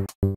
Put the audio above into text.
you.